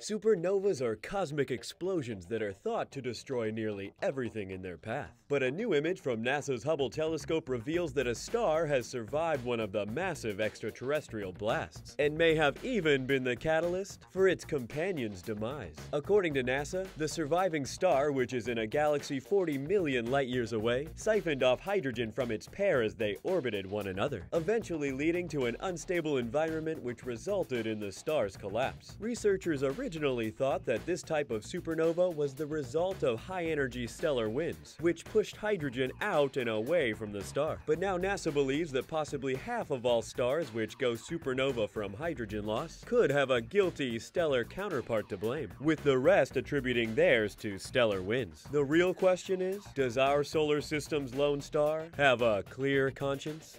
Supernovas are cosmic explosions that are thought to destroy nearly everything in their path. But a new image from NASA's Hubble telescope reveals that a star has survived one of the massive extraterrestrial blasts, and may have even been the catalyst for its companion's demise. According to NASA, the surviving star, which is in a galaxy 40 million light years away, siphoned off hydrogen from its pair as they orbited one another, eventually leading to an unstable environment which resulted in the star's collapse. Researchers originally thought that this type of supernova was the result of high-energy stellar winds, which pushed hydrogen out and away from the star. But now NASA believes that possibly half of all stars which go supernova from hydrogen loss could have a guilty stellar counterpart to blame, with the rest attributing theirs to stellar winds. The real question is, does our solar system's lone star have a clear conscience?